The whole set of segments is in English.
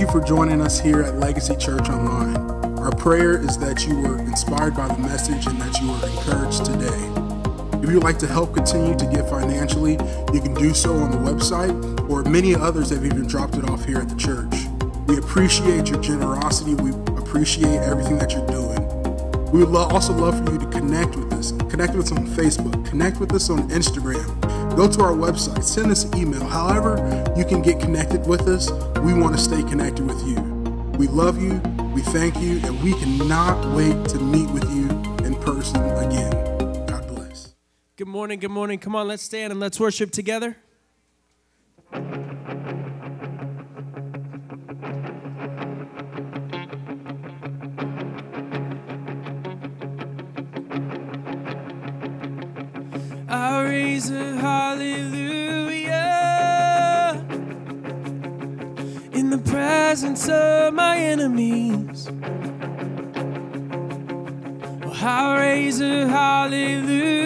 You for joining us here at Legacy Church Online. Our prayer is that you were inspired by the message and that you were encouraged today. If you would like to help continue to give financially, you can do so on the website, or many others have even dropped it off here at the church. We appreciate your generosity. We appreciate everything that you're doing. We would also love for you to connect with us. Connect with us on Facebook. Connect with us on Instagram. Go to our website. Send us an email. However, you can get connected with us. We want to stay connected with you. We love you. We thank you, and we cannot wait to meet with you in person again. God bless. Good morning, good morning. Come on, let's stand and let's worship together. I raise a hallelujah in the presence of my enemies. Oh, I raise a hallelujah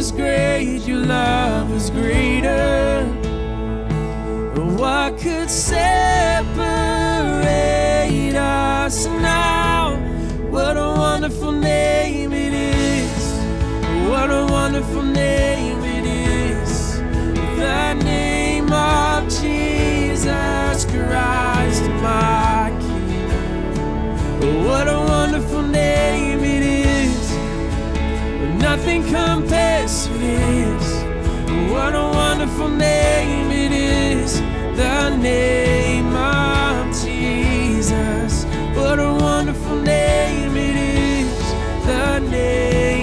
was great, your love was greater. Oh, what could separate us now? What a wonderful name it is. What a wonderful name. nothing compares to this. What a wonderful name it is, the name of Jesus. What a wonderful name it is, the name.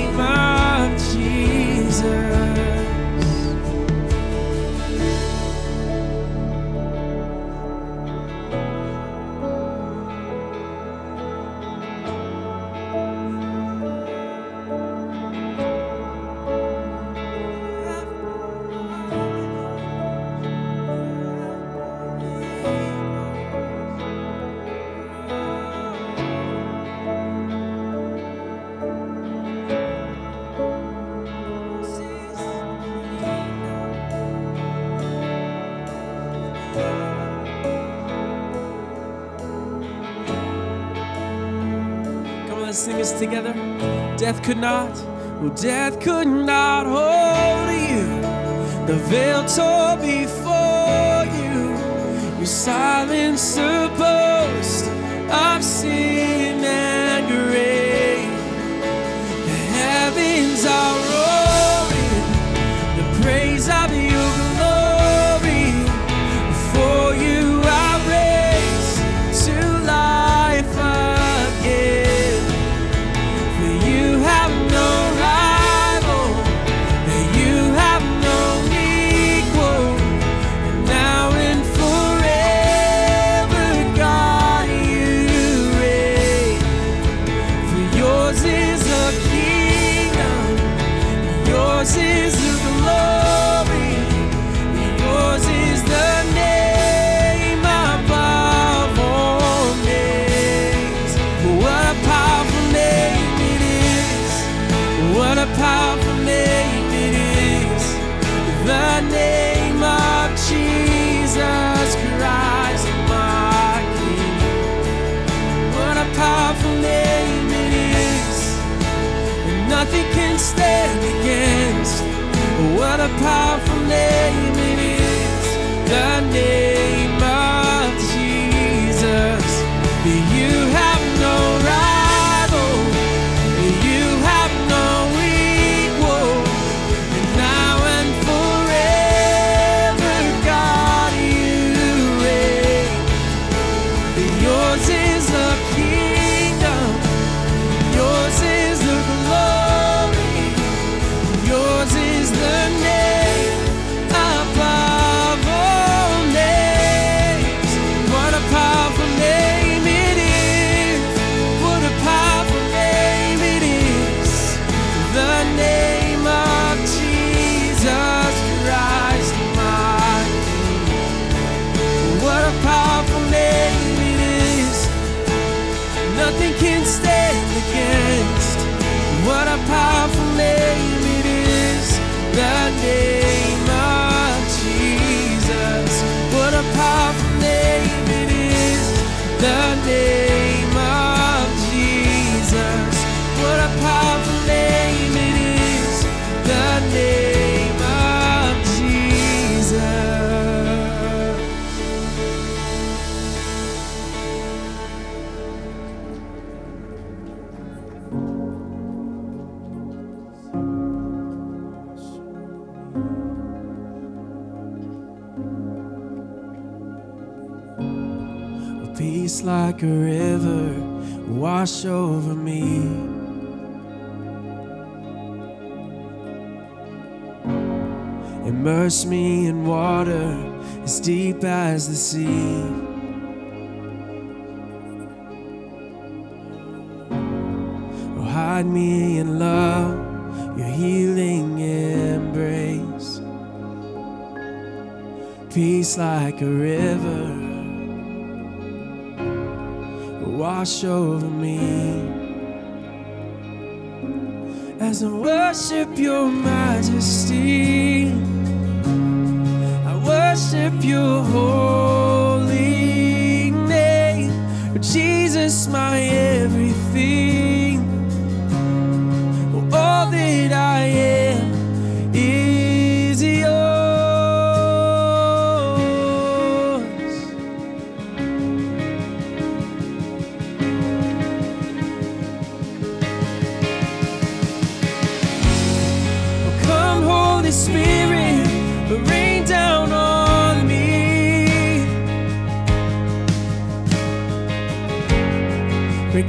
death could not, death could not hold you. The veil tore before you. Your silence supposed of sin and grave. The heavens are. the name. like a river wash over me. Immerse me in water as deep as the sea. Oh, hide me in love, your healing embrace. Peace like a river wash over me. As I worship your majesty, I worship your holy name, Jesus, my Holy Spirit, rain down on me. We're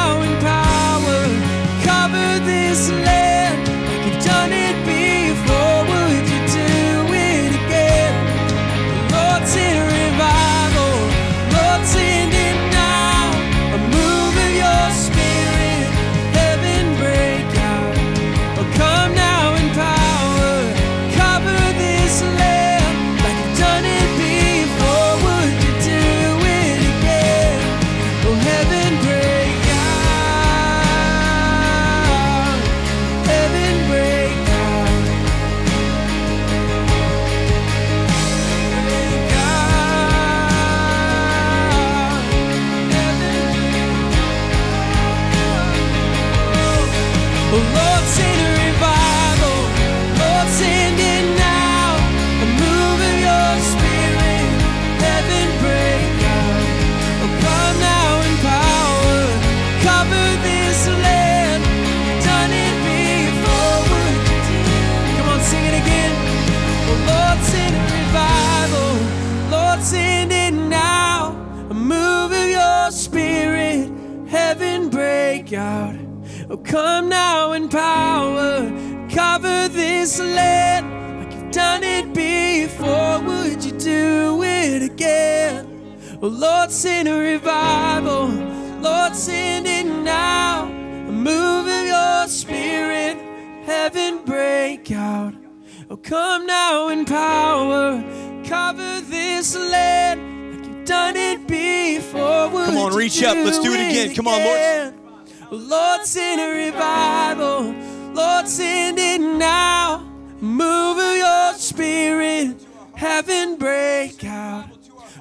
now in power. Cover this land. Come now in power, cover this land like you've done it before. Would you do it again? Oh, Lord, send a revival. Lord, send it now. A move of your spirit, heaven break out. Oh, come now in power, cover this land like you've done it before. Would Come on, reach up. Let's do it again. Come on, Lord. Lord, send a revival. Lord, send it now. Move of your spirit, heaven break out.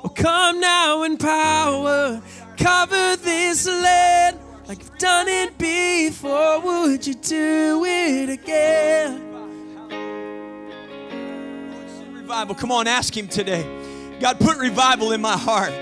Oh, come now in power, cover this land like you've done it before. Would you do it again? Revival. Come on, ask Him today. God, put revival in my heart.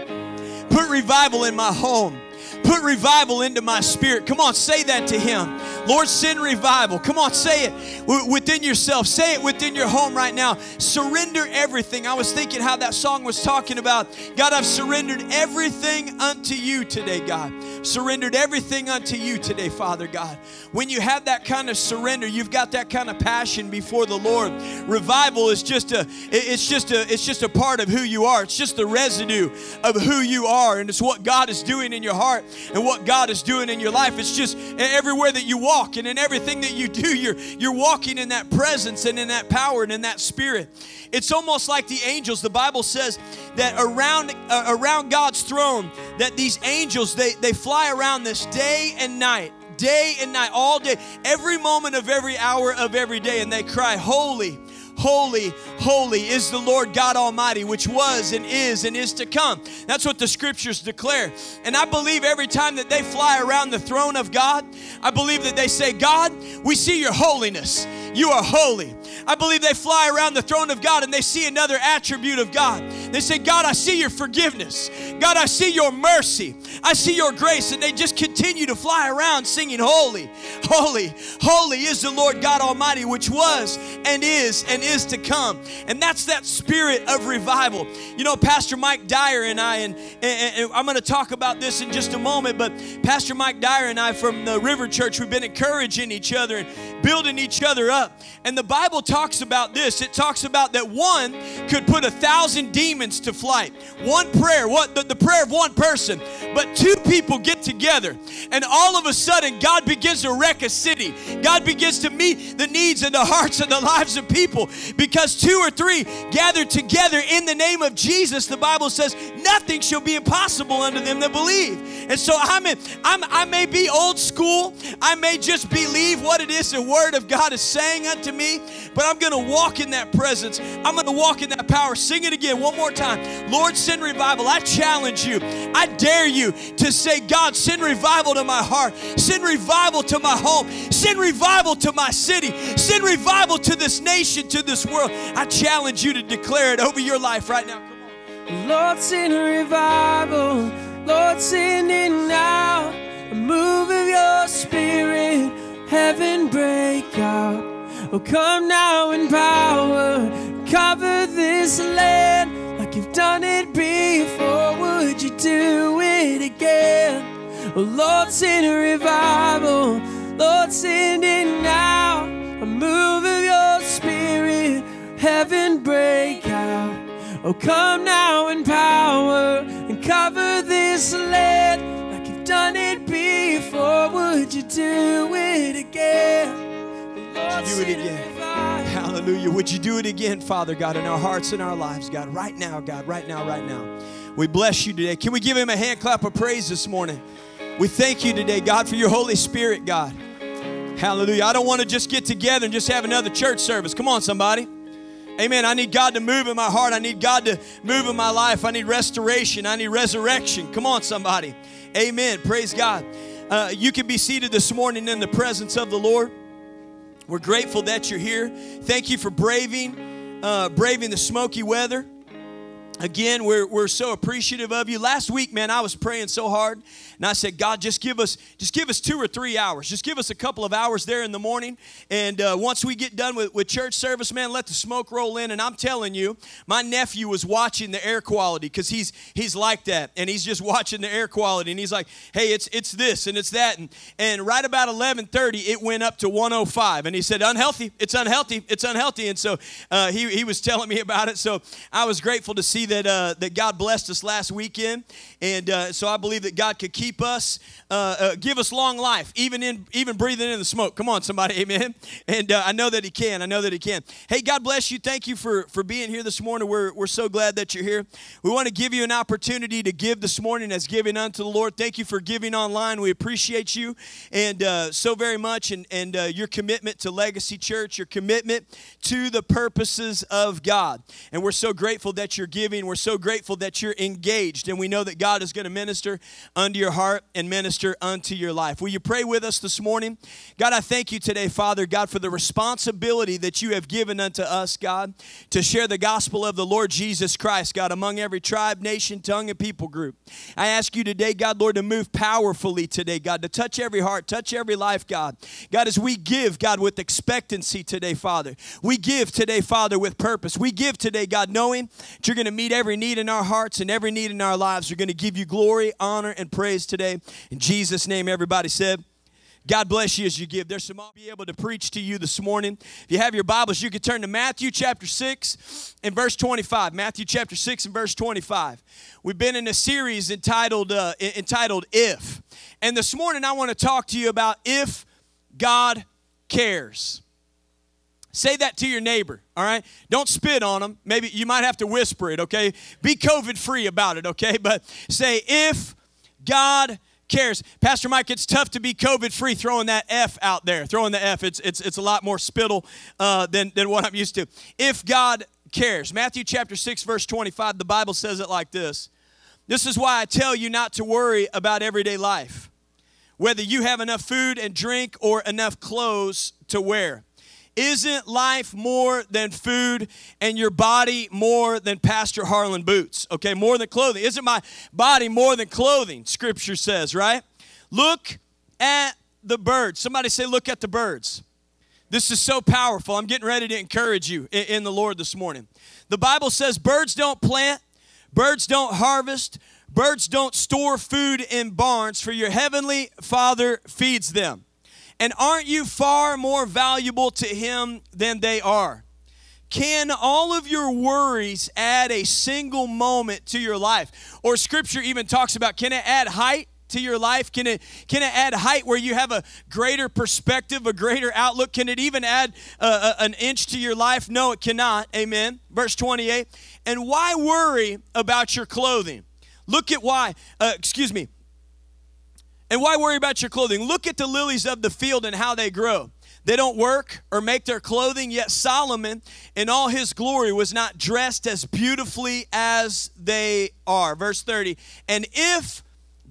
Put revival in my home. Put revival into my spirit. Come on, say that to Him. Lord, send revival. Come on, say it within yourself. Say it within your home right now. Surrender everything. I was thinking how that song was talking about. God, I've surrendered everything unto you today, God. Surrendered everything unto you today, Father God. When you have that kind of surrender, you've got that kind of passion before the Lord. Revival is just a it's just a it's just a part of who you are. It's just the residue of who you are and it's what God is doing in your heart and what God is doing in your life. It's just everywhere that you walk and in everything that you do, you're you're walking in that presence and in that power and in that spirit. It's almost like the angels. The Bible says that around uh, around God's throne that these angels they they fly around this day and night day and night, all day, every moment of every hour of every day, and they cry, Holy, holy, holy is the Lord God Almighty, which was and is and is to come. That's what the scriptures declare. And I believe every time that they fly around the throne of God, I believe that they say, God, we see your holiness. You are holy. I believe they fly around the throne of God and they see another attribute of God. They say, God, I see your forgiveness. God, I see your mercy. I see your grace. And they just continue to fly around singing, Holy, holy, holy is the Lord God Almighty, which was and is and is to come. And that's that spirit of revival. You know, Pastor Mike Dyer and I, and, and, and I'm going to talk about this in just a moment, but Pastor Mike Dyer and I from the River Church, we've been encouraging each other and building each other up. And the Bible talks about this. It talks about that one could put a thousand demons to flight. One prayer, what the, the prayer of one person, but two people get together, and all of a sudden God begins to wreck a city. God begins to meet the needs and the hearts and the lives of people because two or three gathered together in the name of Jesus. The Bible says nothing shall be impossible unto them that believe. And so I'm, in, I'm I may be old school. I may just believe what it is the Word of God is saying unto me, but I'm going to walk in that presence. I'm going to walk in that power. Sing it again one more time. Lord, send revival. I challenge you. I dare you to say, God, send revival to my heart. Send revival to my home. Send revival to my city. Send revival to this nation, to this world. I challenge you to declare it over your life right now. Come on. Lord, send revival. Lord, send it now. A move of your spirit, heaven break out. Oh, come now in power. Cover this land like you've done it before. Would you do it again? Oh, Lord, send a revival. Lord, send it now. A move of your spirit, heaven break out. Oh, come now in power and cover this land done it before. Would you do it again? Lord, Would you do it again? Hallelujah. Would you do it again, Father God, in our hearts and our lives, God, right now, God, right now, right now. We bless you today. Can we give him a hand clap of praise this morning? We thank you today, God, for your Holy Spirit, God. Hallelujah. I don't want to just get together and just have another church service. Come on, somebody. Amen. I need God to move in my heart. I need God to move in my life. I need restoration. I need resurrection. Come on, somebody. Amen. Praise God. Uh, you can be seated this morning in the presence of the Lord. We're grateful that you're here. Thank you for braving, uh, braving the smoky weather. again we're, we're so appreciative of you last week man i was praying so hard and i said god just give us just give us two or three hours. Just give us a couple of hours there in the morning. And uh, once we get done with, with church service man let the smoke roll in. And i'm telling you my nephew was watching the air quality because he's he's like that. And he's just watching the air quality. And he's like hey it's it's this and it's that. And, and right about 11.30 it went up to 105 and he said unhealthy. It's unhealthy. It's unhealthy. And so uh, he, he was telling me about it. So i was grateful to see that uh, that God blessed us last weekend, and uh, so I believe that God could keep us, uh, uh give us long life, even in even breathing in the smoke. Come on, somebody, Amen. And uh, I know that He can. I know that He can. Hey, God bless you. Thank you for for being here this morning. We're we're so glad that you're here. We want to give you an opportunity to give this morning as giving unto the Lord. Thank you for giving online. We appreciate you and uh, so very much, and and your commitment to Legacy Church, your commitment to the purposes of God, and we're so grateful that you're giving. We're so grateful that you're engaged, and we know that God is going to minister unto your heart and minister unto your life. Will you pray with us this morning? God, I thank you today, Father, God, for the responsibility that you have given unto us, God, to share the gospel of the Lord Jesus Christ, God, among every tribe, nation, tongue, and people group. I ask you today, God, Lord, to move powerfully today, God, to touch every heart, touch every life, God. God, as we give, God, with expectancy today, Father, we give today, Father, with purpose. We give today, God, knowing that you're going to meet every need in our hearts and every need in our lives. We're going to give you glory, honor, and praise today. In Jesus' name, everybody said, God bless you as you give. There's some I'll be able to preach to you this morning. If you have your Bibles, you can turn to Matthew chapter 6 and verse 25. Matthew chapter 6 and verse 25. We've been in a series entitled uh, entitled If. And this morning I want to talk to you about if God cares. Say that to your neighbor, all right? Don't spit on them. Maybe you might have to whisper it, okay? Be COVID free about it, okay? But say, if God cares. Pastor Mike, it's tough to be COVID free throwing that F out there. Throwing the F, it's, it's, it's a lot more spittle uh, than, than what I'm used to. If God cares. Matthew chapter 6, verse 25, the Bible says it like this This is why I tell you not to worry about everyday life, whether you have enough food and drink or enough clothes to wear. Isn't life more than food and your body more than Pastor Harlan boots? Okay, more than clothing. Isn't my body more than clothing? Scripture says, right? Look at the birds. Somebody say, Look at the birds. This is so powerful. I'm getting ready to encourage you in the Lord this morning. The Bible says birds don't plant, birds don't harvest, birds don't store food in barns, for your heavenly Father feeds them. And aren't you far more valuable to Him than they are? Can all of your worries add a single moment to your life? Or scripture even talks about can it add height to your life? Can it can it add height where you have a greater perspective, a greater outlook? Can it even add uh, an inch to your life? No, it cannot. Amen. Verse 28. And why worry about your clothing? Look at why. Uh, excuse me. And why worry about your clothing? Look at the lilies of the field and how they grow. They don't work or make their clothing, yet Solomon, in all his glory, was not dressed as beautifully as they are. Verse 30. And if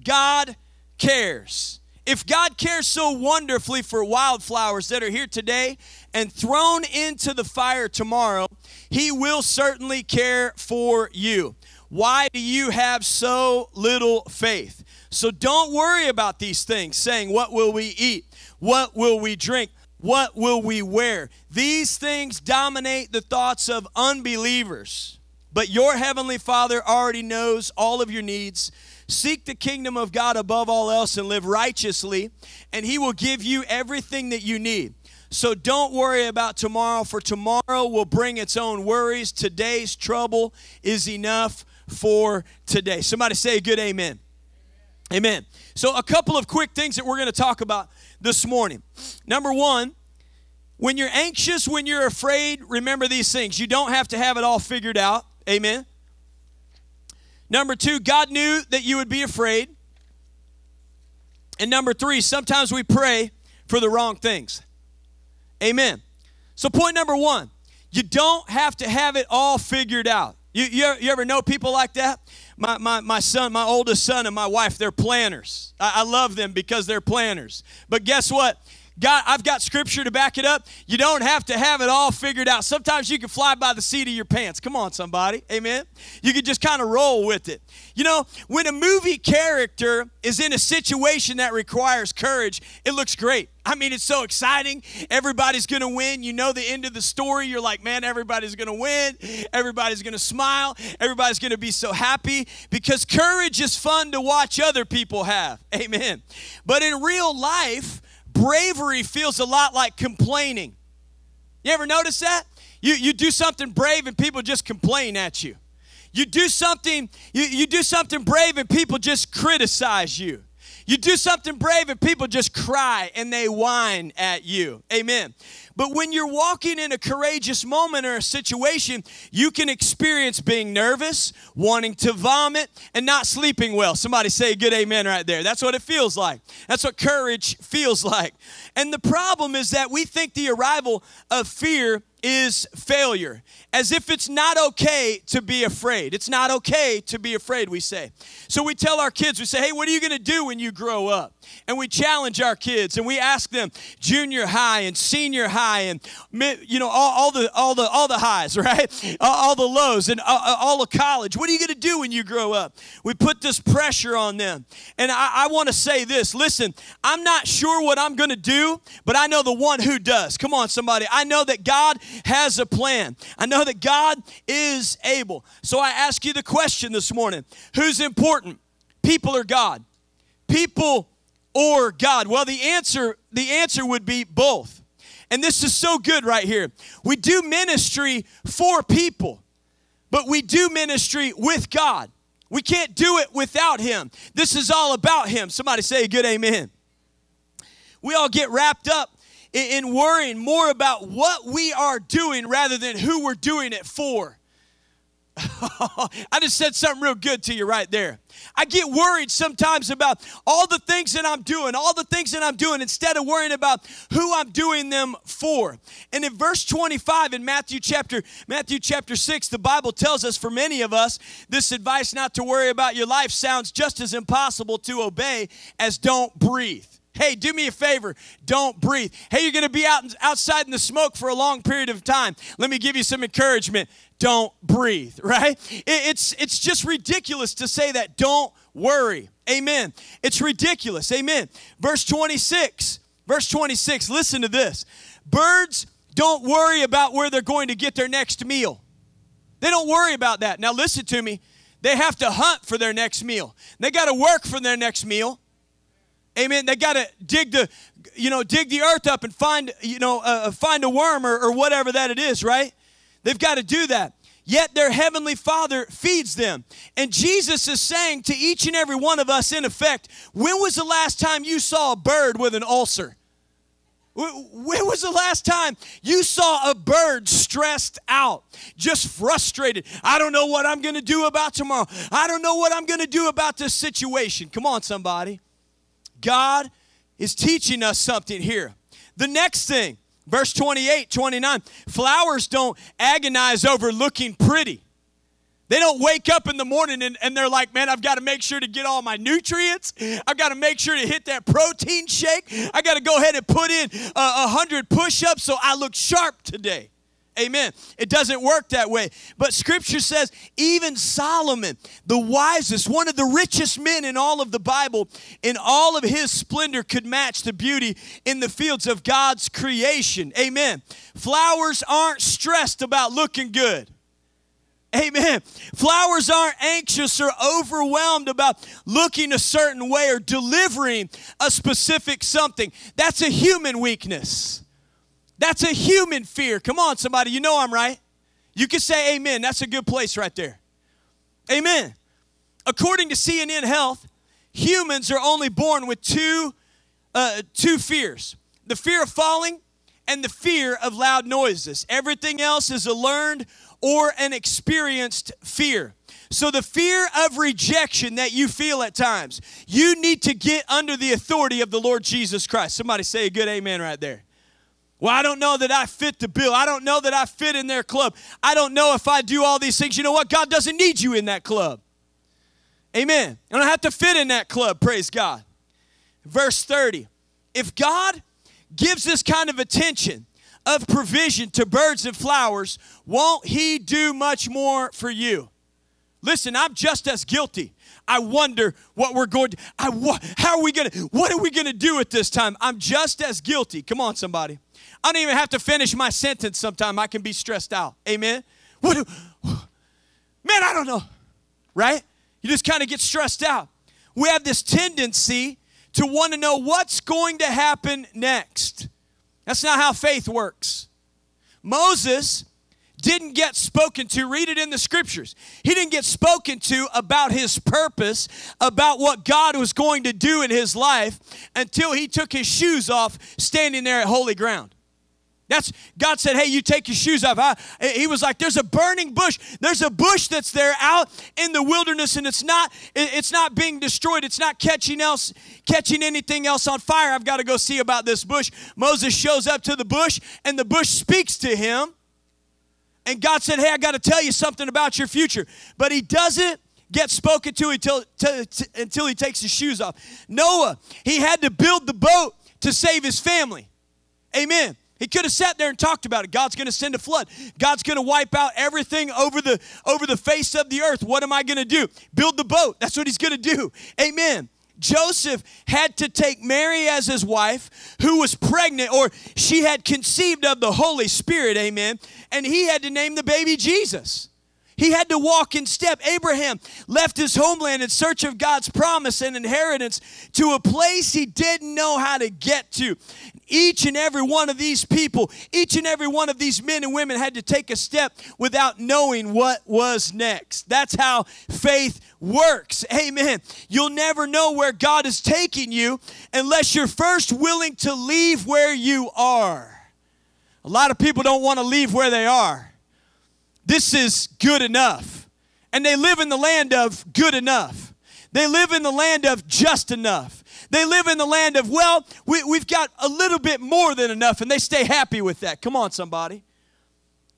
God cares, if God cares so wonderfully for wildflowers that are here today and thrown into the fire tomorrow, He will certainly care for you. Why do you have so little faith? So don't worry about these things, saying, What will we eat? What will we drink? What will we wear? These things dominate the thoughts of unbelievers. But your heavenly Father already knows all of your needs. Seek the kingdom of God above all else and live righteously, and He will give you everything that you need. So don't worry about tomorrow, for tomorrow will bring its own worries. Today's trouble is enough for today. Somebody say a good amen. Amen. So, a couple of quick things that we're going to talk about this morning. Number one, when you're anxious, when you're afraid, remember these things. You don't have to have it all figured out. Amen. Number two, God knew that you would be afraid. And number three, sometimes we pray for the wrong things. Amen. So, point number one, you don't have to have it all figured out. You, you, you ever know people like that? my, my, my son, my oldest son, and my wife, they're planners. I, I love them because they're planners. But guess what? Got I've got scripture to back it up. You don't have to have it all figured out. Sometimes you can fly by the seat of your pants. Come on, somebody. Amen. You can just kind of roll with it. You know, when a movie character is in a situation that requires courage, it looks great. I mean, it's so exciting. Everybody's going to win. You know the end of the story. You're like, man, everybody's going to win. Everybody's going to smile. Everybody's going to be so happy because courage is fun to watch other people have. Amen. But in real life, bravery feels a lot like complaining. You ever notice that? You, you do something brave and people just complain at you. You do something, you, you do something brave and people just criticize you. You do something brave and people just cry and they whine at you. Amen. But when you're walking in a courageous moment or a situation, you can experience being nervous, wanting to vomit, and not sleeping well. Somebody say good amen right there. That's what it feels like. That's what courage feels like. And the problem is that we think the arrival of fear is failure, as if it's not okay to be afraid. It's not okay to be afraid, we say. So we tell our kids, we say, hey, what are you going to do when you grow up? And we challenge our kids and we ask them junior high and senior high and you know all, all the all the all the highs right? All, the lows and all, all of college. What are you going to do when you grow up? We put this pressure on them. And i, I want to say this listen i'm not sure what i'm going to do but i know the one who does. Come on somebody. I know that god has a plan. I know that god is able. So i ask you the question this morning. Who's important? People or god? People or God? Well, the answer the answer would be both. And this is so good right here. We do ministry for people, but we do ministry with God. We can't do it without him. This is all about him. Somebody say a good amen. We all get wrapped up in, worrying more about what we are doing rather than who we're doing it for. I just said something real good to you right there. I get worried sometimes about all the things that I'm doing, all the things that I'm doing, instead of worrying about who I'm doing them for. And in verse 25 in Matthew chapter, Matthew chapter 6, the Bible tells us for many of us, this advice not to worry about your life sounds just as impossible to obey as don't breathe. Hey, do me a favor. Don't breathe. Hey, you're going to be out outside in the smoke for a long period of time. Let me give you some encouragement. Don't breathe, right? It's it's just ridiculous to say that. Don't worry. Amen. It's ridiculous. Amen. Verse 26. Verse 26. Listen to this. Birds don't worry about where they're going to get their next meal. They don't worry about that. Now listen to me. They have to hunt for their next meal. They got to work for their next meal. Amen. They got to dig the, you know, dig the earth up and find, you know, uh, uh, find a worm or, or whatever that it is, right? They've got to do that. Yet their heavenly Father feeds them. And Jesus is saying to each and every one of us, in effect, when was the last time you saw a bird with an ulcer? When was the last time you saw a bird stressed out, just frustrated? I don't know what I'm going to do about tomorrow. I don't know what I'm going to do about this situation. Come on, somebody. God is teaching us something here. The next thing, verse 28, 29, flowers don't agonize over looking pretty. They don't wake up in the morning and, and they're like, man, I've got to make sure to get all my nutrients. I've got to make sure to hit that protein shake. I got to go ahead and put in a, a hundred push-ups so I look sharp today. Amen. It doesn't work that way. But scripture says even Solomon, the wisest, one of the richest men in all of the Bible, in all of his splendor could match the beauty in the fields of God's creation. Amen. Flowers aren't stressed about looking good. Amen. Flowers aren't anxious or overwhelmed about looking a certain way or delivering a specific something. That's a human weakness. That's a human fear. Come on, somebody. You know I'm right. You can say amen. That's a good place right there. Amen. According to CNN Health, humans are only born with two, uh, two fears the fear of falling and the fear of loud noises. Everything else is a learned or an experienced fear. So, the fear of rejection that you feel at times, you need to get under the authority of the Lord Jesus Christ. Somebody say a good amen right there. Well, I don't know that I fit the bill. I don't know that I fit in their club. I don't know if I do all these things. You know what? God doesn't need you in that club. Amen. I don't have to fit in that club, praise God. Verse 30. If God gives this kind of attention of provision to birds and flowers, won't He do much more for you? Listen, I'm just as guilty. I wonder what we're going to, I, how are we going to, what are we going to do at this time? I'm just as guilty. Come on, somebody. I don't even have to finish my sentence sometime. I can be stressed out. Amen. What man, I don't know. Right? You just kind of get stressed out. We have this tendency to want to know what's going to happen next. That's not how faith works. Moses didn't get spoken to. Read it in the scriptures. He didn't get spoken to about his purpose, about what God was going to do in his life until he took his shoes off standing there at holy ground. That's God said, "Hey, you take your shoes off." I, he was like, "There's a burning bush. There's a bush that's there out in the wilderness, and it's not it's not being destroyed. It's not catching else catching anything else on fire. I've got to go see about this bush." Moses shows up to the bush, and the bush speaks to him. And God said, Hey, I got to tell you something about your future. But he doesn't get spoken to until, until he takes his shoes off. Noah, he had to build the boat to save his family. Amen. He could have sat there and talked about it. God's going to send a flood. God's going to wipe out everything over the over the face of the earth. What am I going to do? Build the boat. That's what he's going to do. Amen. Joseph had to take Mary as his wife, who was pregnant, or she had conceived of the Holy Spirit, amen, and he had to name the baby Jesus. He had to walk in step. Abraham left his homeland in search of God's promise and inheritance to a place he didn't know how to get to. Each and every one of these people, each and every one of these men and women had to take a step without knowing what was next. That's how faith works. Amen. You'll never know where God is taking you unless you're first willing to leave where you are. A lot of people don't want to leave where they are this is good enough. And they live in the land of good enough. They live in the land of just enough. They live in the land of, well, we, we've got a little bit more than enough, and they stay happy with that. Come on, somebody.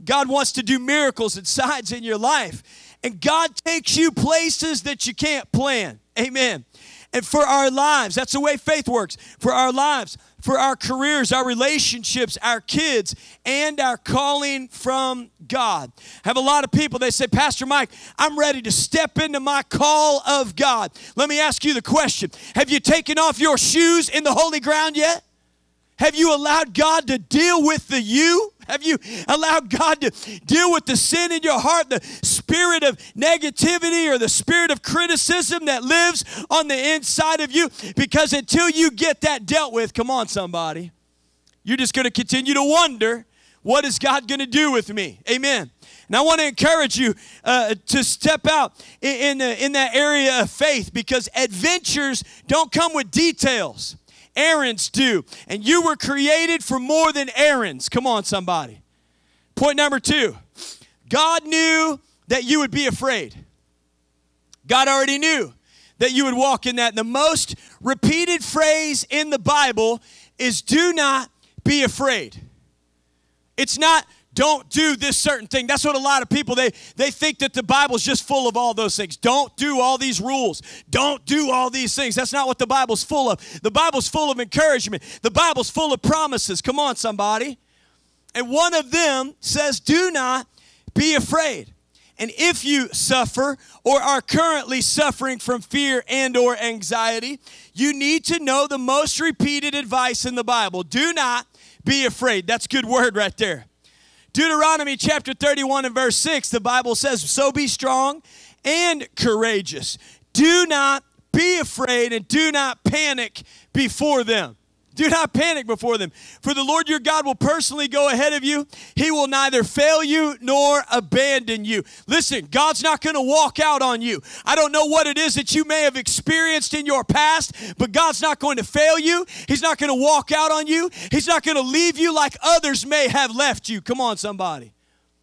God wants to do miracles and signs in your life. And God takes you places that you can't plan. Amen. And for our lives, that's the way faith works. For our lives, for our careers, our relationships, our kids, and our calling from God. I have a lot of people, they say, Pastor Mike, I'm ready to step into my call of God. Let me ask you the question Have you taken off your shoes in the holy ground yet? Have you allowed God to deal with the you? Have you allowed God to deal with the sin in your heart, the spirit of negativity or the spirit of criticism that lives on the inside of you? Because until you get that dealt with, come on, somebody, you're just going to continue to wonder what is God going to do with me? Amen. And I want to encourage you uh, to step out in, in, in that area of faith because adventures don't come with details errands do. And you were created for more than errands. Come on, somebody. Point number two God knew that you would be afraid. God already knew that you would walk in that. The most repeated phrase in the Bible is do not be afraid. It's not don't do this certain thing. That's what a lot of people they they think that the Bible's just full of all those things. Don't do all these rules. Don't do all these things. That's not what the Bible's full of. The Bible's full of encouragement. The Bible's full of promises. Come on somebody. And one of them says do not be afraid. And if you suffer or are currently suffering from fear and or anxiety, you need to know the most repeated advice in the Bible. Do not be afraid. That's good word right there. Deuteronomy chapter 31 and verse 6, the Bible says, So be strong and courageous. Do not be afraid and do not panic before them. Do not panic before them. For the Lord your God will personally go ahead of you. He will neither fail you nor abandon you. Listen, God's not going to walk out on you. I don't know what it is that you may have experienced in your past, but God's not going to fail you. He's not going to walk out on you. He's not going to leave you like others may have left you. Come on, somebody.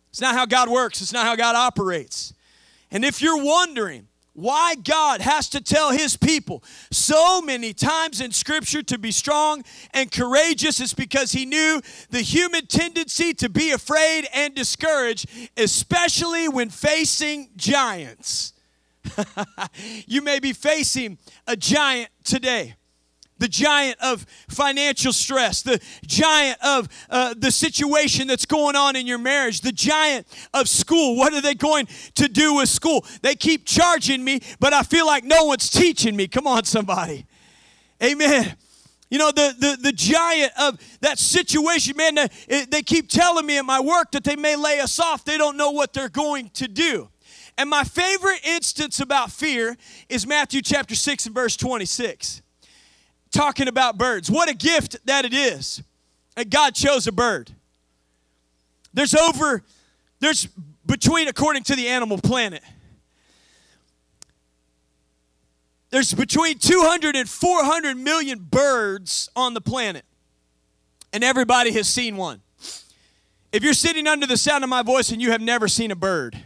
It's not how God works, it's not how God operates. And if you're wondering, why God has to tell his people so many times in scripture to be strong and courageous is because he knew the human tendency to be afraid and discouraged, especially when facing giants. you may be facing a giant today. The giant of financial stress, the giant of uh, the situation that's going on in your marriage, the giant of school. What are they going to do with school? They keep charging me, but I feel like no one's teaching me. Come on, somebody. Amen. You know, the, the, the giant of that situation, man, they, they keep telling me at my work that they may lay us off. They don't know what they're going to do. And my favorite instance about fear is Matthew chapter 6 and verse 26 talking about birds. What a gift that it is. And God chose a bird. There's over, there's between, according to the animal planet, there's between 200 and 400 million birds on the planet. And everybody has seen one. If you're sitting under the sound of my voice and you have never seen a bird,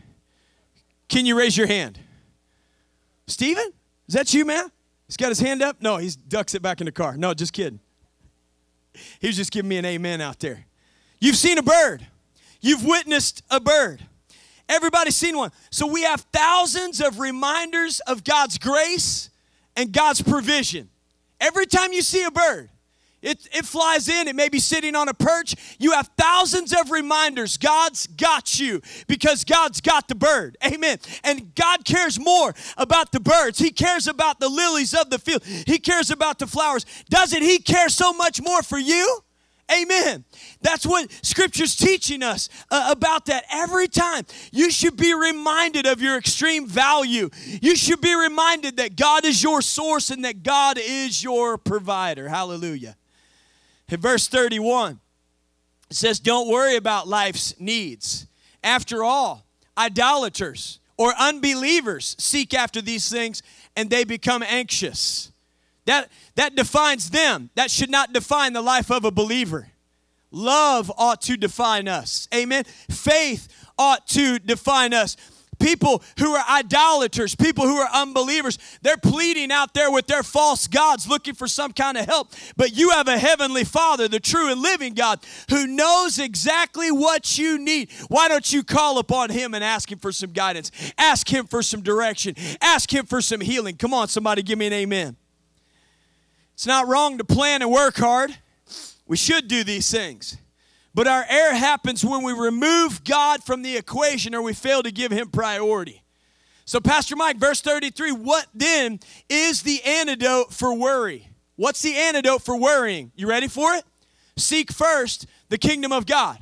can you raise your hand? Stephen? Is that you, man? He's got his hand up? No, he ducks it back in the car. No, just kidding. He was just giving me an amen out there. You've seen a bird. You've witnessed a bird. Everybody's seen one. So we have thousands of reminders of God's grace and God's provision. Every time you see a bird, it, it flies in, it may be sitting on a perch. You have thousands of reminders. God's got you because God's got the bird. Amen. And God cares more about the birds. He cares about the lilies of the field. He cares about the flowers. Doesn't He care so much more for you? Amen. That's what Scripture's teaching us uh, about that. Every time you should be reminded of your extreme value. You should be reminded that God is your source and that God is your provider. Hallelujah. Verse 31, it says, Don't worry about life's needs. After all, idolaters or unbelievers seek after these things and they become anxious. That, that defines them. That should not define the life of a believer. Love ought to define us. Amen. Faith ought to define us people who are idolaters, people who are unbelievers. They're pleading out there with their false gods looking for some kind of help. But you have a heavenly Father, the true and living God, who knows exactly what you need. Why don't you call upon Him and ask Him for some guidance? Ask Him for some direction. Ask Him for some healing. Come on, somebody, give me an amen. It's not wrong to plan and work hard. We should do these things. But our error happens when we remove God from the equation or we fail to give him priority. So, Pastor Mike, verse 33 what then is the antidote for worry? What's the antidote for worrying? You ready for it? Seek first the kingdom of God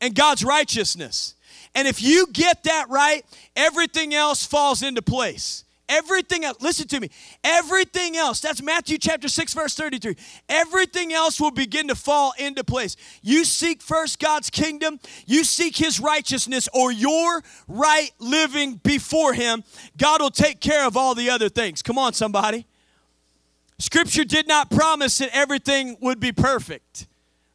and God's righteousness. And if you get that right, everything else falls into place. Everything else, listen to me, everything else, that's Matthew chapter 6, verse 33. Everything else will begin to fall into place. You seek first God's kingdom, you seek his righteousness or your right living before him. God will take care of all the other things. Come on, somebody. Scripture did not promise that everything would be perfect,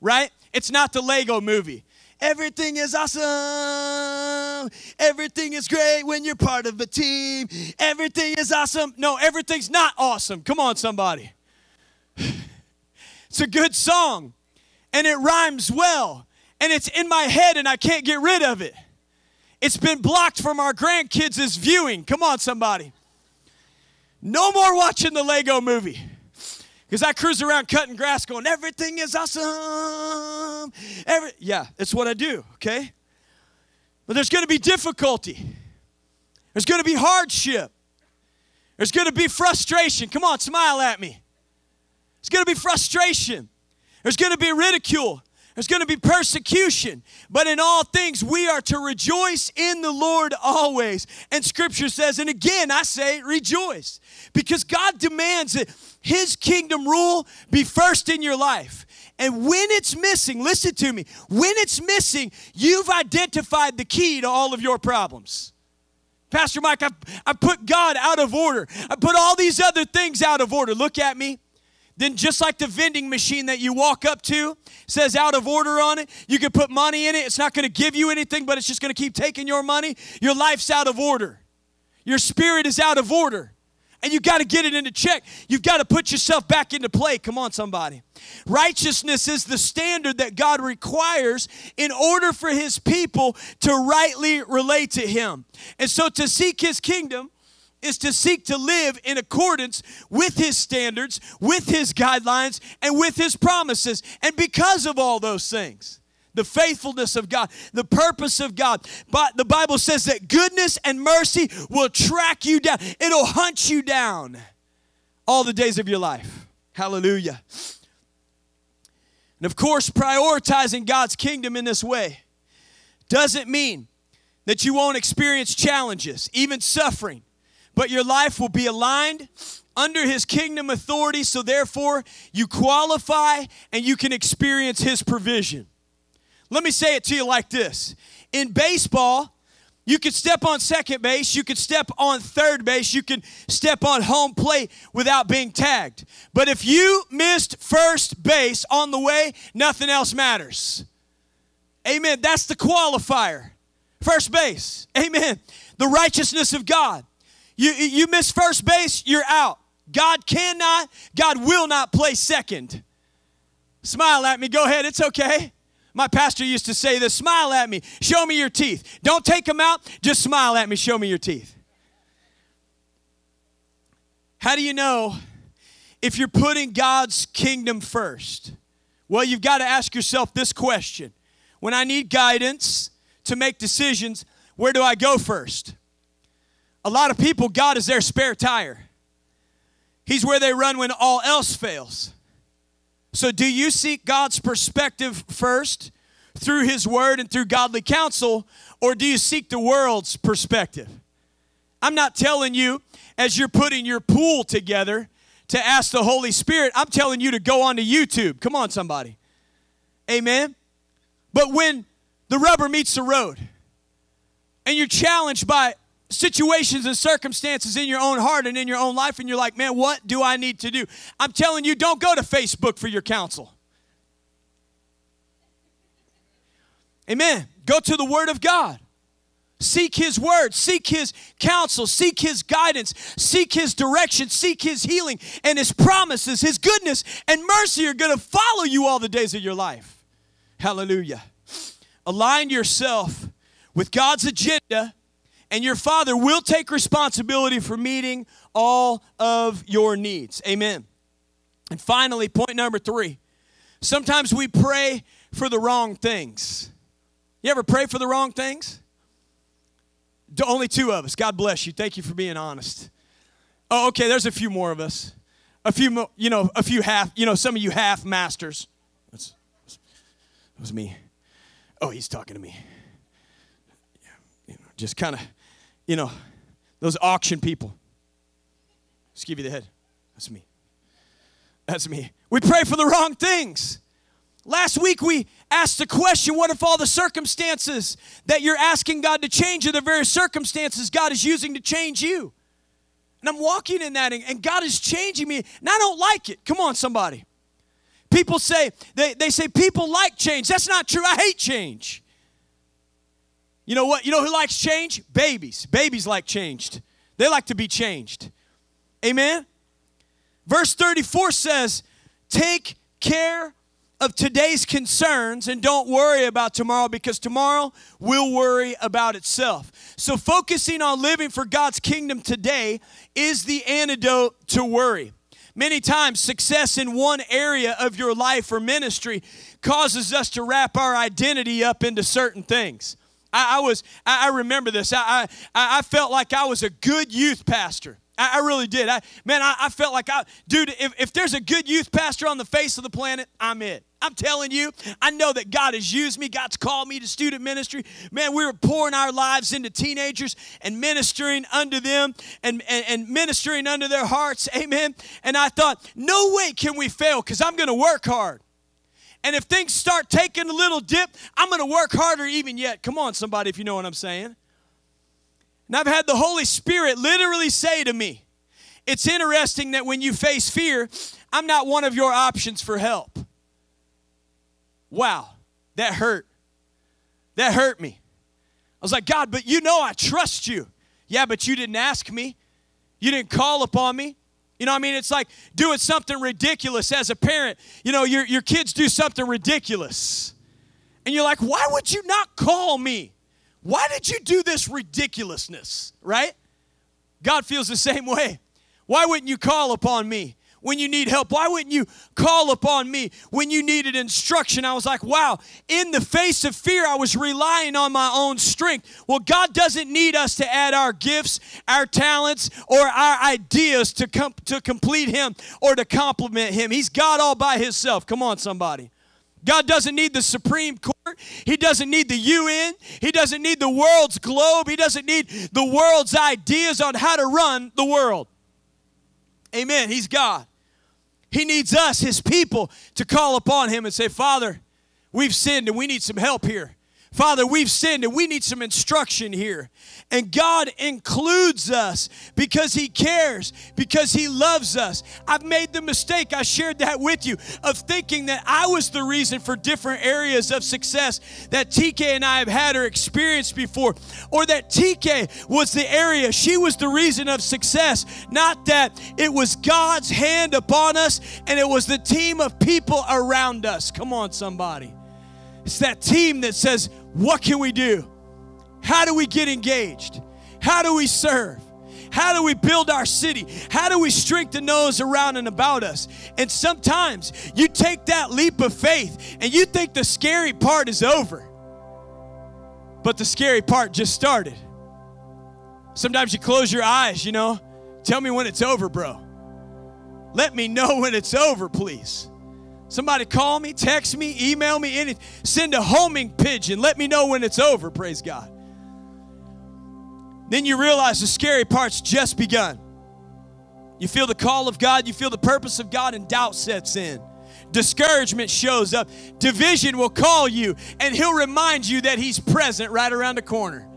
right? It's not the Lego movie. Everything is awesome. Everything is great when you're part of a team. Everything is awesome. No, everything's not awesome. Come on, somebody. It's a good song and it rhymes well and it's in my head and I can't get rid of it. It's been blocked from our grandkids' viewing. Come on, somebody. No more watching the Lego movie. Because I cruise around cutting grass going, everything is awesome. Every, yeah, it's what I do, okay? But there's going to be difficulty. There's going to be hardship. There's going to be frustration. Come on, smile at me. There's going to be frustration. There's going to be ridicule. There's going to be persecution, but in all things we are to rejoice in the Lord always. And scripture says, and again I say, rejoice, because God demands that His kingdom rule be first in your life. And when it's missing, listen to me, when it's missing, you've identified the key to all of your problems. Pastor Mike, I've, i put God out of order. I put all these other things out of order. Look at me then just like the vending machine that you walk up to says out of order on it you can put money in it it's not going to give you anything but it's just going to keep taking your money your life's out of order your spirit is out of order and you've got to get it into check. You've got to put yourself back into play. Come on somebody. Righteousness is the standard that god requires in order for his people to rightly relate to him. And so to seek his kingdom is to seek to live in accordance with His standards, with His guidelines, and with His promises. And because of all those things, the faithfulness of God, the purpose of God. But the Bible says that goodness and mercy will track you down, it'll hunt you down all the days of your life. Hallelujah. And of course, prioritizing God's kingdom in this way doesn't mean that you won't experience challenges, even suffering, but your life will be aligned under his kingdom authority, so therefore you qualify and you can experience his provision. Let me say it to you like this In baseball, you could step on second base, you could step on third base, you can step on home plate without being tagged. But if you missed first base on the way, nothing else matters. Amen. That's the qualifier. First base. Amen. The righteousness of God. You, you miss first base, you're out. God cannot, God will not play second. Smile at me. Go ahead. It's okay. My pastor used to say this smile at me, show me your teeth. Don't take them out, just smile at me, show me your teeth. How do you know if you're putting God's kingdom first? Well, you've got to ask yourself this question When I need guidance to make decisions, where do I go first? A lot of people, God is their spare tire. He's where they run when all else fails. So, do you seek God's perspective first through His Word and through godly counsel, or do you seek the world's perspective? I'm not telling you as you're putting your pool together to ask the Holy Spirit, I'm telling you to go onto YouTube. Come on, somebody. Amen. But when the rubber meets the road and you're challenged by situations and circumstances in your own heart and in your own life, and you're like, man, what do I need to do? I'm telling you, don't go to Facebook for your counsel. Amen. Go to the Word of God. Seek His Word, seek His counsel, seek His guidance, seek His direction, seek His healing, and His promises, His goodness, and mercy are going to follow you all the days of your life. Hallelujah. Align yourself with God's agenda and your Father will take responsibility for meeting all of your needs. Amen. And finally, point number three sometimes we pray for the wrong things. You ever pray for the wrong things? Only two of us. God bless you. Thank you for being honest. Oh, okay, there's a few more of us. A few, you know, a few half, you know, some of you half masters. That's, that was me. Oh, he's talking to me. Yeah, you know, just kind of you know, those auction people. Just give you the head. That's me. That's me. We pray for the wrong things. Last week we asked the question what if all the circumstances that you're asking God to change are the very circumstances God is using to change you? And I'm walking in that, and God is changing me, and I don't like it. Come on, somebody. People say, they, they say people like change. That's not true. I hate change. You know what? You know who likes change? Babies. Babies like changed. They like to be changed. Amen? Verse 34 says, Take care of today's concerns and don't worry about tomorrow because tomorrow will worry about itself. So, focusing on living for God's kingdom today is the antidote to worry. Many times, success in one area of your life or ministry causes us to wrap our identity up into certain things. I, I was, I, I, remember this. I, I, I felt like I was a good youth pastor. I, I really did. I, man, I, I felt like I, dude, if, if there's a good youth pastor on the face of the planet, I'm it. I'm telling you, I know that God has used me. God's called me to student ministry. Man, we were pouring our lives into teenagers and ministering unto them and, and, and ministering unto their hearts. Amen. And I thought, no way can we fail because I'm going to work hard. And if things start taking a little dip, I'm going to work harder even yet. Come on, somebody, if you know what I'm saying. And I've had the Holy Spirit literally say to me, It's interesting that when you face fear, I'm not one of your options for help. Wow, that hurt. That hurt me. I was like, God, but you know I trust you. Yeah, but you didn't ask me. You didn't call upon me. You know I mean? It's like doing something ridiculous as a parent. You know, your, your kids do something ridiculous. And you're like, why would you not call me? Why did you do this ridiculousness? Right? God feels the same way. Why wouldn't you call upon me? When you need help? Why wouldn't you call upon me when you needed instruction? I was like, wow, in the face of fear, I was relying on my own strength. Well, God doesn't need us to add our gifts, our talents, or our ideas to, com- to complete Him or to complement Him. He's God all by Himself. Come on, somebody. God doesn't need the Supreme Court. He doesn't need the UN. He doesn't need the world's globe. He doesn't need the world's ideas on how to run the world. Amen. He's God. He needs us, his people, to call upon him and say, Father, we've sinned and we need some help here. Father, we've sinned and we need some instruction here. And God includes us because He cares, because He loves us. I've made the mistake, I shared that with you, of thinking that I was the reason for different areas of success that TK and I have had or experienced before, or that TK was the area, she was the reason of success. Not that it was God's hand upon us and it was the team of people around us. Come on, somebody. It's that team that says, What can we do? How do we get engaged? How do we serve? How do we build our city? How do we strengthen those around and about us? And sometimes you take that leap of faith and you think the scary part is over. But the scary part just started. Sometimes you close your eyes, you know. Tell me when it's over, bro. Let me know when it's over, please. Somebody call me, text me, email me, anything. Send a homing pigeon. Let me know when it's over, praise God. Then you realize the scary part's just begun. You feel the call of God, you feel the purpose of God, and doubt sets in. Discouragement shows up. Division will call you, and He'll remind you that He's present right around the corner.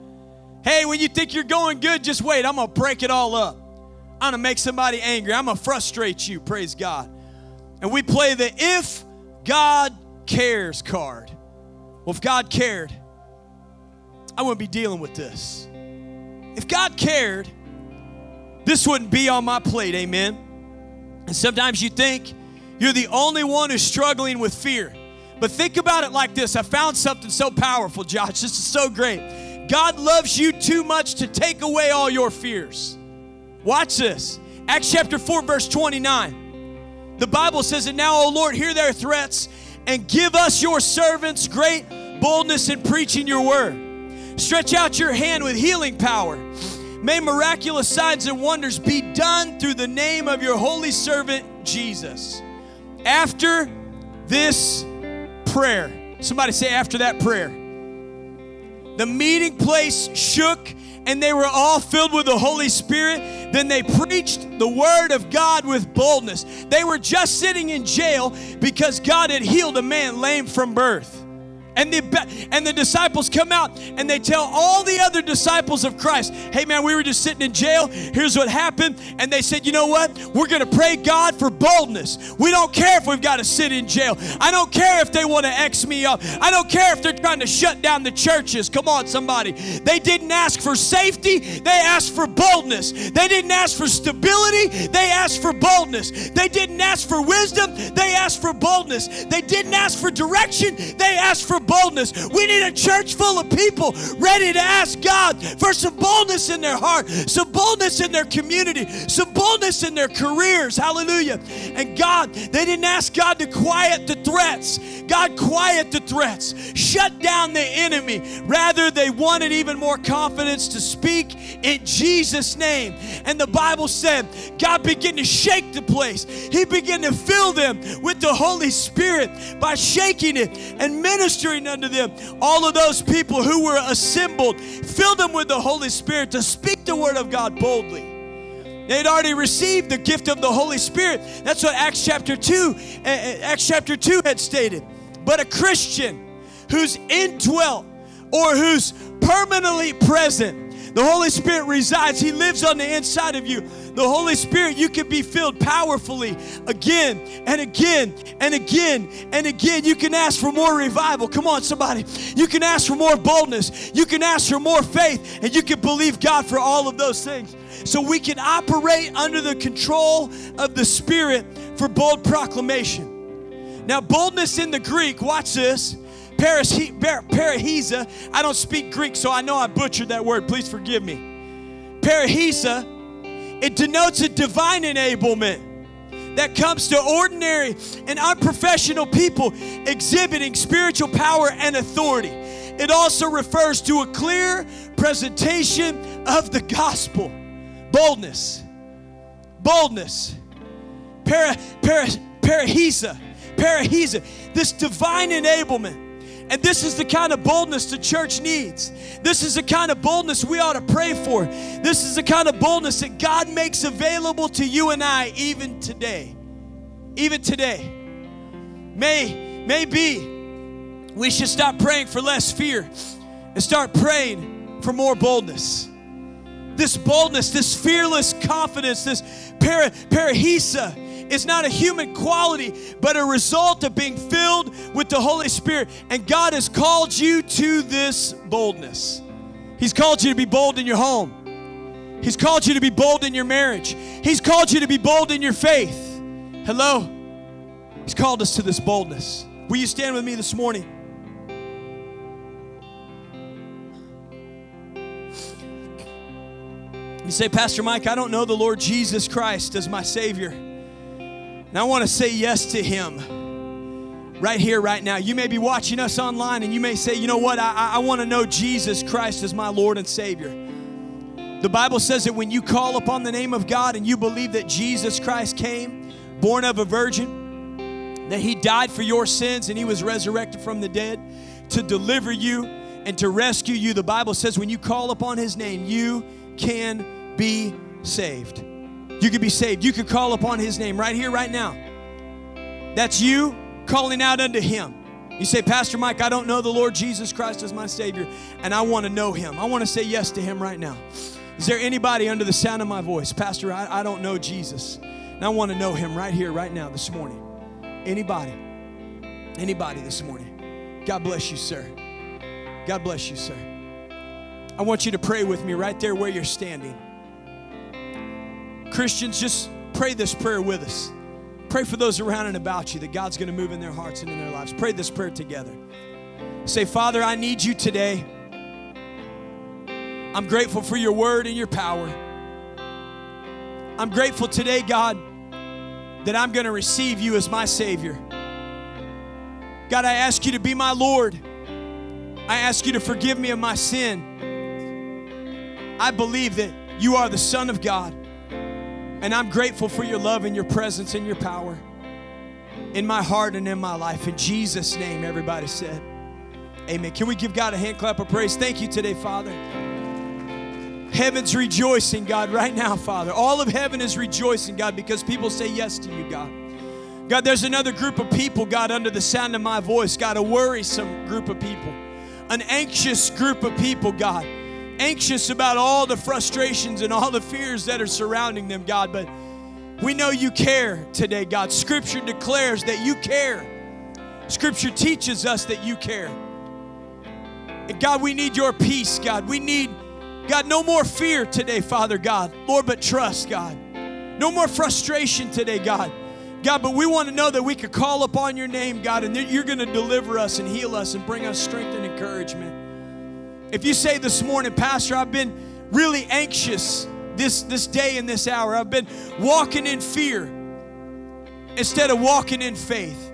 Hey, when you think you're going good, just wait. I'm going to break it all up. I'm going to make somebody angry. I'm going to frustrate you, praise God and we play the if God cares card. Well, if God cared, I wouldn't be dealing with this. If God cared, this wouldn't be on my plate, amen? And sometimes you think you're the only one who's struggling with fear. But think about it like this I found something so powerful, Josh. This is so great. God loves you too much to take away all your fears. Watch this. Acts chapter 4, verse 29. The Bible says, And now, O Lord, hear their threats and give us, your servants, great boldness in preaching your word. Stretch out your hand with healing power. May miraculous signs and wonders be done through the name of your holy servant, Jesus. After this prayer, somebody say, after that prayer, the meeting place shook and they were all filled with the Holy Spirit. Then they preached the word of God with boldness. They were just sitting in jail because God had healed a man lame from birth. And the, and the disciples come out and they tell all the other disciples of Christ, hey man, we were just sitting in jail. Here's what happened. And they said, you know what? We're going to pray God for boldness. We don't care if we've got to sit in jail. I don't care if they want to X me up. I don't care if they're trying to shut down the churches. Come on, somebody. They didn't ask for safety, they asked for boldness. They didn't ask for stability, they asked for boldness. They didn't ask for wisdom, they asked for boldness. They didn't ask for direction, they asked for boldness. We need a church full of people ready to ask God for some boldness in their heart, some boldness in their community, some boldness in their careers. Hallelujah. And God, they didn't ask God to quiet the threats. God, quiet the threats. Shut down the enemy. Rather, they wanted even more confidence to speak in Jesus' name. And the Bible said, God began to shake the place. He began to fill them with the Holy Spirit by shaking it and ministering ministering unto them. All of those people who were assembled, fill them with the Holy Spirit to speak the word of God boldly. They'd already received the gift of the Holy Spirit. That's what Acts chapter 2, eh, eh, Acts chapter 2 had stated. But a Christian who's indwelt or who's permanently present the Holy Spirit resides, He lives on the inside of you. The Holy Spirit, you can be filled powerfully again and again and again and again. You can ask for more revival. Come on, somebody. You can ask for more boldness. You can ask for more faith, and you can believe God for all of those things. So we can operate under the control of the Spirit for bold proclamation. Now, boldness in the Greek, watch this Parahisa, I don't speak Greek, so I know I butchered that word. Please forgive me. Parahisa It denotes a divine enablement that comes to ordinary and unprofessional people exhibiting spiritual power and authority. It also refers to a clear presentation of the gospel. Boldness. Boldness. Para, para. This divine enablement. And this is the kind of boldness the church needs. This is the kind of boldness we ought to pray for. This is the kind of boldness that God makes available to you and I even today. Even today. May, maybe we should stop praying for less fear and start praying for more boldness. This boldness, this fearless confidence, this para, parahesa is not a human quality, but a result of being filled with the Holy Spirit. And God has called you to this boldness. He's called you to be bold in your home. He's called you to be bold in your marriage. He's called you to be bold in your faith. Hello? He's called us to this boldness. Will you stand with me this morning? You say, Pastor Mike, I don't know the Lord Jesus Christ as my Savior. And I want to say yes to Him right here, right now. You may be watching us online and you may say, you know what, I, I want to know Jesus Christ as my Lord and Savior. The Bible says that when you call upon the name of God and you believe that Jesus Christ came, born of a virgin, that He died for your sins and He was resurrected from the dead to deliver you and to rescue you, the Bible says when you call upon His name, you can be saved. You could be saved. You could call upon His name right here, right now. That's you calling out unto Him. You say, Pastor Mike, I don't know the Lord Jesus Christ as my Savior, and I want to know Him. I want to say yes to Him right now. Is there anybody under the sound of my voice? Pastor, I, I don't know Jesus, and I want to know Him right here, right now, this morning. Anybody? Anybody this morning? God bless you, sir. God bless you, sir. I want you to pray with me right there where you're standing. Christians, just pray this prayer with us. Pray for those around and about you that God's going to move in their hearts and in their lives. Pray this prayer together. Say, Father, I need you today. I'm grateful for your word and your power. I'm grateful today, God, that I'm going to receive you as my Savior. God, I ask you to be my Lord. I ask you to forgive me of my sin. I believe that you are the Son of God. And I'm grateful for your love and your presence and your power in my heart and in my life. In Jesus' name, everybody said, Amen. Can we give God a hand clap of praise? Thank you today, Father. Heaven's rejoicing, God, right now, Father. All of heaven is rejoicing, God, because people say yes to you, God. God, there's another group of people, God, under the sound of my voice, God, a worrisome group of people, an anxious group of people, God, anxious about all the frustrations and all the fears that are surrounding them, God. But we know you care today, God. Scripture declares that you care. Scripture teaches us that you care. And God, we need your peace, God. We need, God, no more fear today, Father God. Lord, but trust, God. No more frustration today, God. God, but we want to know that we could call upon your name, God, and that you're going to deliver us and heal us and bring us strength and encouragement. If you say this morning, Pastor, I've been really anxious this, this day and this hour, I've been walking in fear instead of walking in faith.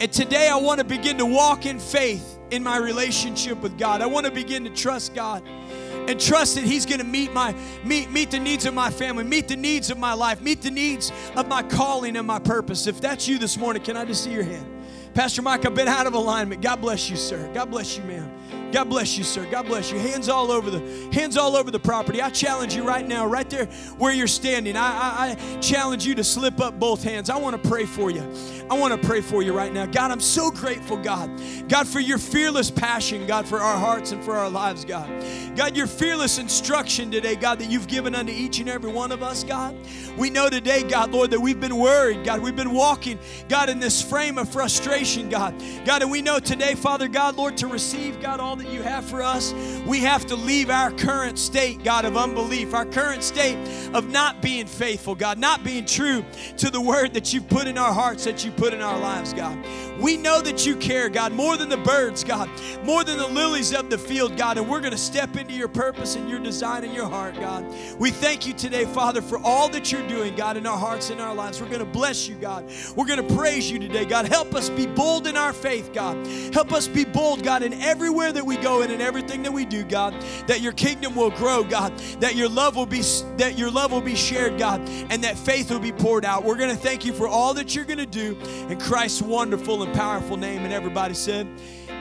And today I want to begin to walk in faith in my relationship with God. I want to begin to trust God and trust that He's going to meet my meet meet the needs of my family, meet the needs of my life, meet the needs of my calling and my purpose. If that's you this morning, can I just see your hand? Pastor Mike, I've been out of alignment. God bless you, sir. God bless you, ma'am. God bless you, sir. God bless you. Hands all over the hands all over the property. I challenge you right now, right there where you're standing. I, I, I challenge you to slip up both hands. I want to pray for you. I want to pray for you right now. God, I'm so grateful, God. God, for your fearless passion, God, for our hearts and for our lives, God. God, your fearless instruction today, God, that you've given unto each and every one of us, God. We know today, God, Lord, that we've been worried, God. We've been walking, God, in this frame of frustration, God. God, and we know today, Father God, Lord, to receive, God, all that you have for us, we have to leave our current state, God, of unbelief, our current state of not being faithful, God, not being true to the word that you've put in our hearts, that you put in our lives, God. We know that you care, God, more than the birds, God, more than the lilies of the field, God. And we're going to step into your purpose and your design in your heart, God. We thank you today, Father, for all that you're doing, God, in our hearts and our lives. We're going to bless you, God. We're going to praise you today, God. Help us be bold in our faith, God. Help us be bold, God, in everywhere that we go and in everything that we do, God. That your kingdom will grow, God. That your love will be that your love will be shared, God, and that faith will be poured out. We're going to thank you for all that you're going to do in Christ's wonderful and powerful name. And everybody said,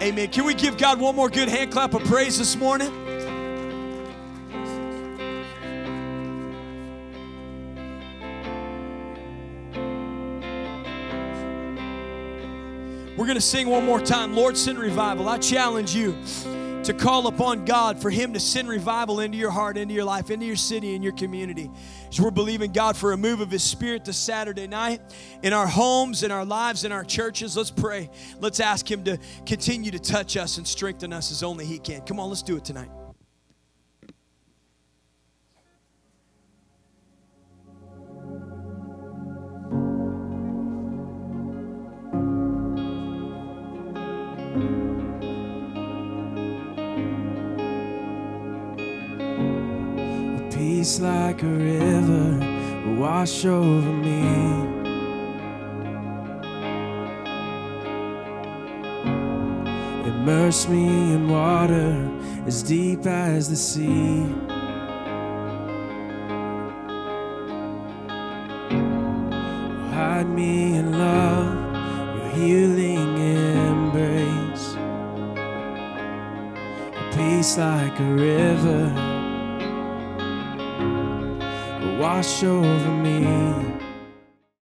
Amen. Can we give God one more good hand clap of praise this morning? We're going to sing one more time, Lord, send revival. I challenge you to call upon God for Him to send revival into your heart, into your life, into your city, and your community. As we're believing God for a move of His Spirit this Saturday night in our homes, in our lives, in our churches, let's pray. Let's ask Him to continue to touch us and strengthen us as only He can. Come on, let's do it tonight. Peace like a river wash over me. Immerse me in water as deep as the sea. Hide me in love, your healing embrace. Peace like a river wash over me.